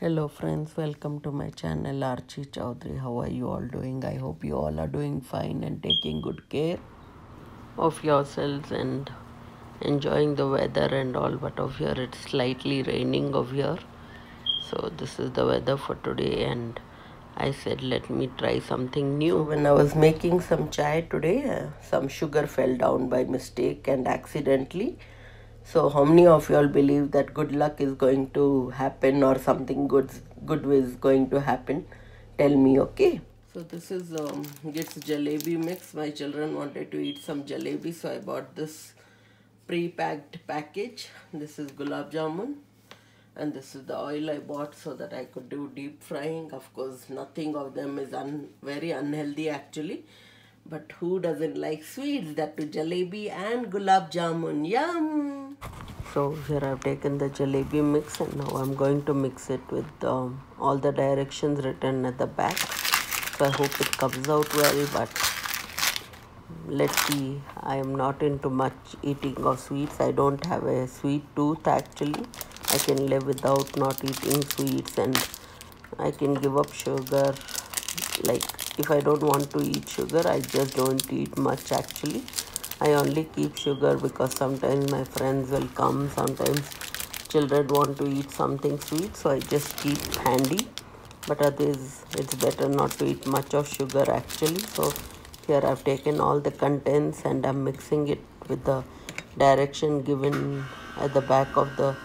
Hello friends, welcome to my channel Archie Choudhary. How are you all doing? I hope you all are doing fine and taking good care of yourselves and enjoying the weather and all. But over here it's slightly raining over here. So this is the weather for today and I said let me try something new. when I was making some chai today, uh, some sugar fell down by mistake and accidentally so, how many of you all believe that good luck is going to happen or something good good is going to happen? Tell me, okay? So this is um, jalebi mix. My children wanted to eat some jalebi, so I bought this pre-packed package. This is gulab jamun, and this is the oil I bought so that I could do deep frying. Of course, nothing of them is un very unhealthy actually but who doesn't like sweets? That to jalebi and gulab jamun. Yum! So here I've taken the jalebi mix and now I'm going to mix it with um, all the directions written at the back. So I hope it comes out well but let's see. I am not into much eating of sweets. I don't have a sweet tooth actually. I can live without not eating sweets and I can give up sugar like if I don't want to eat sugar I just don't eat much actually I only keep sugar because sometimes my friends will come sometimes children want to eat something sweet so I just keep handy. But others it's better not to eat much of sugar actually. So here I've taken all the contents and I'm mixing it with the direction given at the back of the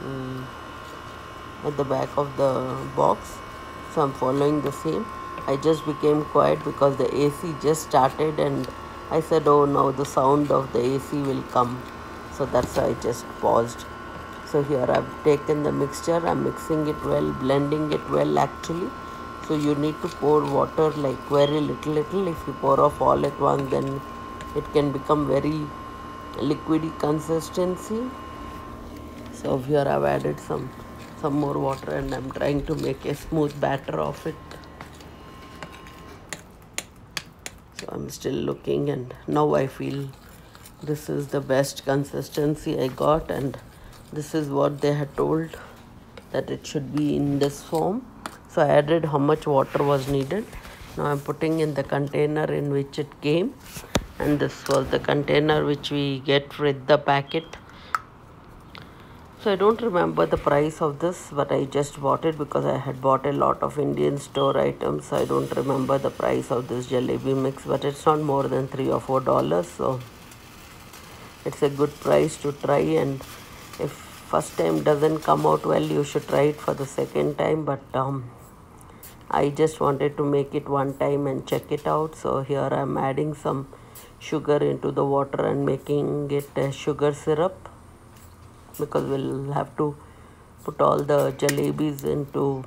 um, at the back of the box. So I'm following the same. I just became quiet because the AC just started and I said oh no the sound of the AC will come. So that's why I just paused. So here I've taken the mixture. I'm mixing it well blending it well actually. So you need to pour water like very little little. If you pour off all at once then it can become very liquidy consistency. So here I've added some some more water and I'm trying to make a smooth batter of it so I'm still looking and now I feel this is the best consistency I got and this is what they had told that it should be in this form. So I added how much water was needed. Now I'm putting in the container in which it came and this was the container which we get with the packet so I don't remember the price of this, but I just bought it because I had bought a lot of Indian store items. So I don't remember the price of this jalebi mix, but it's not more than three or four dollars. So it's a good price to try. And if first time doesn't come out well, you should try it for the second time. But um, I just wanted to make it one time and check it out. So here I'm adding some sugar into the water and making it a sugar syrup because we'll have to put all the jalebis into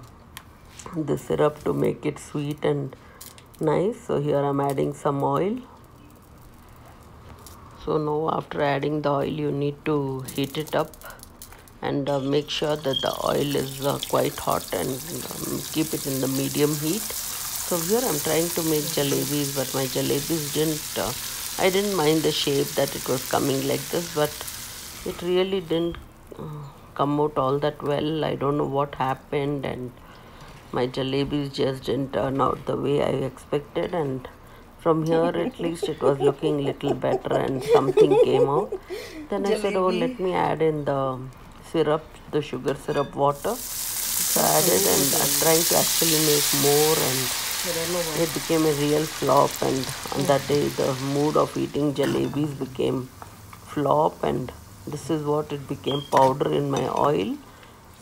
the syrup to make it sweet and nice. So here I'm adding some oil. So now after adding the oil you need to heat it up and uh, make sure that the oil is uh, quite hot and um, keep it in the medium heat. So here I'm trying to make jalebis but my jalebis didn't uh, I didn't mind the shape that it was coming like this but it really didn't uh, come out all that well. I don't know what happened and my jalebis just didn't turn out the way i expected and from here at least it was looking little better and something came out. Then i said oh let me add in the syrup the sugar syrup water. So i added and i'm trying to actually make more and it became a real flop and on that day the mood of eating jalebis became flop and this is what it became powder in my oil.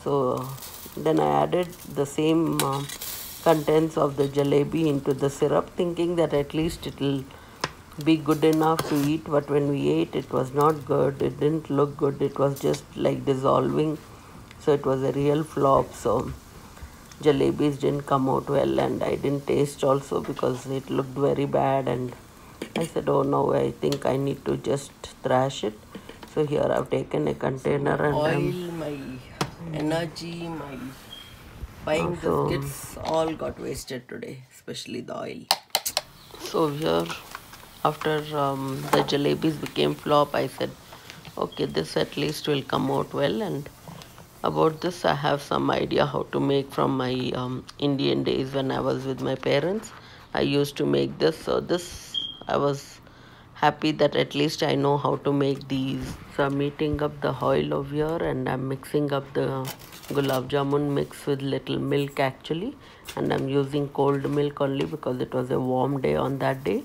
So then I added the same uh, contents of the jalebi into the syrup thinking that at least it will be good enough to eat. But when we ate it was not good. It didn't look good. It was just like dissolving. So it was a real flop. So jalebis didn't come out well and I didn't taste also because it looked very bad. And I said oh no I think I need to just thrash it so here I've taken a container and oil, I'm, my energy, my buying So- biscuits all got wasted today, especially the oil. so here after um, the jalebis became flop I said okay this at least will come out well. And about this i have some idea how to make from my um, indian days when i was with my parents. I used to make this. So this i was happy that at least i know how to make these. So i'm heating up the oil over here and i'm mixing up the gulab jamun mix with little milk actually. And i'm using cold milk only because it was a warm day on that day.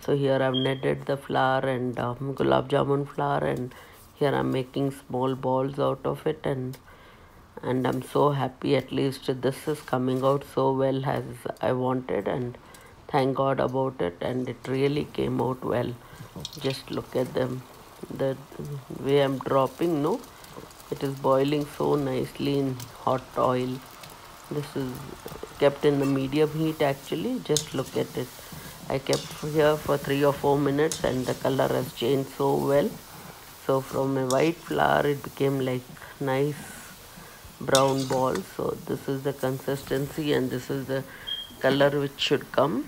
So here i've kneaded the flour and um, gulab jamun flour and here i'm making small balls out of it and and I'm so happy at least this is coming out so well as I wanted and thank God about it and it really came out well just look at them. The way I'm dropping no? It is boiling so nicely in hot oil. This is kept in the medium heat actually. Just look at it. I kept here for three or four minutes and the color has changed so well. So from a white flour it became like nice brown ball. So this is the consistency and this is the color which should come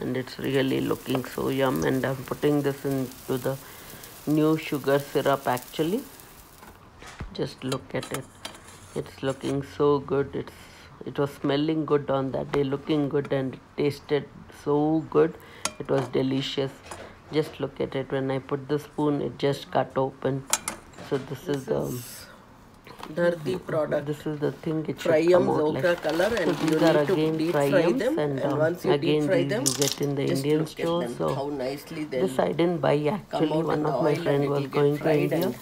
and it's really looking so yum. And I'm putting this into the new sugar syrup actually. Just look at it. It's looking so good. It's it was smelling good on that day looking good and it tasted so good. It was delicious. Just look at it. When I put the spoon it just cut open. So this is the Dharti product. this is the thing it Triumphs ochre like. color and these you are need to deep fry them and, and um, once you again deep fry them you get in the Indian store. So how nicely they this I didn't buy actually. One of my friend was going to India.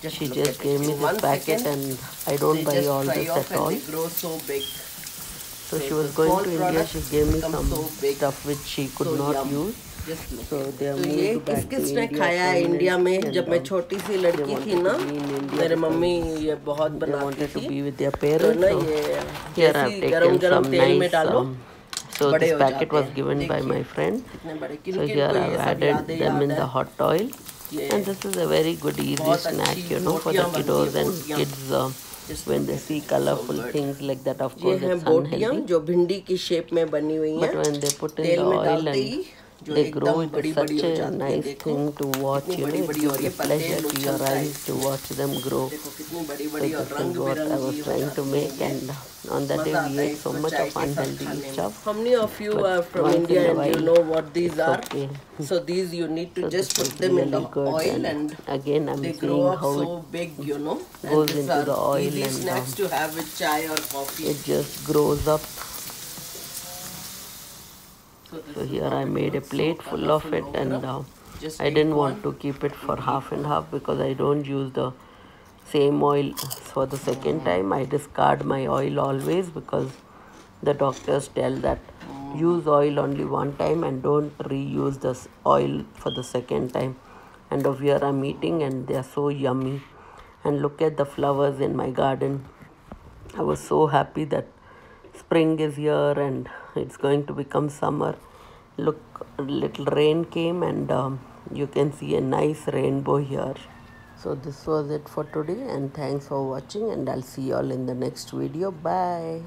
just She just gave me this packet second, and I don't buy all this at all. so big So she was going to India. She gave me some so stuff which she could so not yum. use. तो ये किस किस ने खाया है India में जब मैं छोटी सी लड़की थी ना मेरे मम्मी ये बहुत बनाती थी तो ना ये गरम गरम तेल में डालो So this packet was given by my friend. So here I've added them in the hot oil. And this is a very good easy snack, you know, for the kiddos and kids uh, when they see colorful so things like that. Of course, it's unhealthy. जो भिंडी की shape में बनी हुई हैं. But when they put in the oil and they grow into such a nice thing to watch. You know, a pleasure to your eyes to watch them grow. So this is what I was trying to make, and uh, on that day we ate so much of unhealthy stuff. How many of you are from India and while, you know what these are? Okay. So these you need to so just put them really in the oil and, and again I'm they grow up so big, you know. Goes into the oil and snacks uh, to have with chai or coffee. It just grows up so, here I made a plate full of it and uh, I didn't want to keep it for half and half because I don't use the same oil for the second time. I discard my oil always because the doctors tell that use oil only one time and don't reuse this oil for the second time. And of here I'm eating and they are so yummy. And look at the flowers in my garden. I was so happy that spring is here and it's going to become summer. Look, little rain came and um, you can see a nice rainbow here. So this was it for today and thanks for watching and I'll see you all in the next video. Bye.